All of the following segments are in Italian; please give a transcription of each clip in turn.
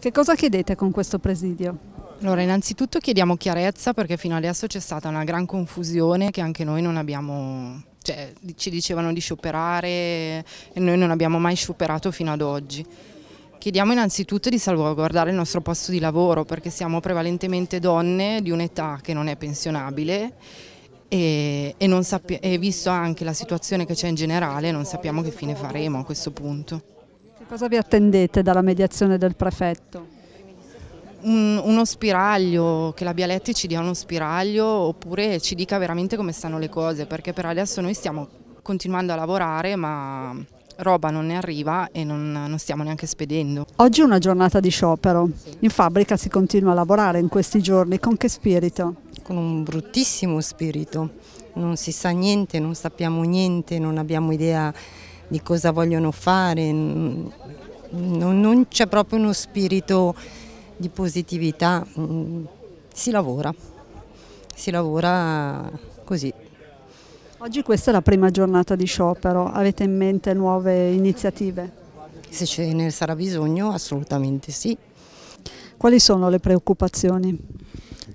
Che cosa chiedete con questo presidio? Allora, innanzitutto chiediamo chiarezza perché fino adesso c'è stata una gran confusione che anche noi non abbiamo, cioè ci dicevano di scioperare e noi non abbiamo mai scioperato fino ad oggi. Chiediamo innanzitutto di salvaguardare il nostro posto di lavoro perché siamo prevalentemente donne di un'età che non è pensionabile e, e, e, visto anche la situazione che c'è in generale non sappiamo che fine faremo a questo punto. Che cosa vi attendete dalla mediazione del prefetto? Un, uno spiraglio, che la Bialetti ci dia uno spiraglio oppure ci dica veramente come stanno le cose perché per adesso noi stiamo continuando a lavorare ma roba non ne arriva e non, non, stiamo neanche spedendo. Oggi è una giornata di sciopero, in fabbrica si continua a lavorare in questi giorni, con che spirito? Con un bruttissimo spirito, non si sa niente, non sappiamo niente, non abbiamo idea di cosa vogliono fare, non, non c'è proprio uno spirito di positività, si lavora, si lavora così. Oggi questa è la prima giornata di sciopero, avete in mente nuove iniziative? Se ce ne sarà bisogno assolutamente sì. Quali sono le preoccupazioni?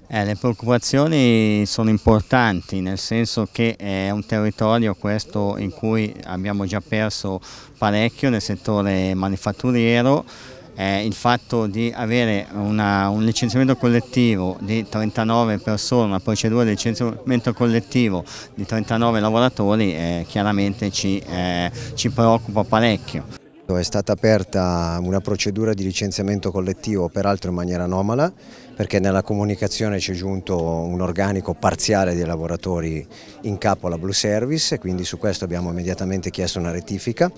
Eh, le preoccupazioni sono importanti nel senso che è un territorio questo in cui abbiamo già perso parecchio nel settore manifatturiero eh, il fatto di avere una, un licenziamento collettivo di 39 persone, una procedura di licenziamento collettivo di 39 lavoratori eh, chiaramente ci, eh, ci preoccupa parecchio. È stata aperta una procedura di licenziamento collettivo, peraltro in maniera anomala, perché nella comunicazione c'è giunto un organico parziale dei lavoratori in capo alla Blue Service, quindi su questo abbiamo immediatamente chiesto una rettifica.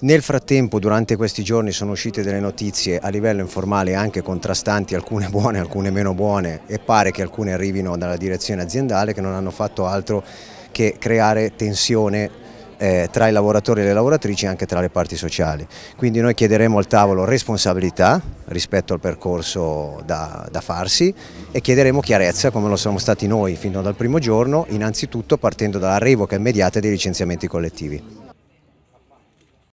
Nel frattempo durante questi giorni sono uscite delle notizie a livello informale anche contrastanti, alcune buone, alcune meno buone e pare che alcune arrivino dalla direzione aziendale che non hanno fatto altro che creare tensione eh, tra i lavoratori e le lavoratrici e anche tra le parti sociali. Quindi noi chiederemo al tavolo responsabilità rispetto al percorso da, da farsi e chiederemo chiarezza come lo siamo stati noi fino dal primo giorno, innanzitutto partendo dalla revoca immediata dei licenziamenti collettivi.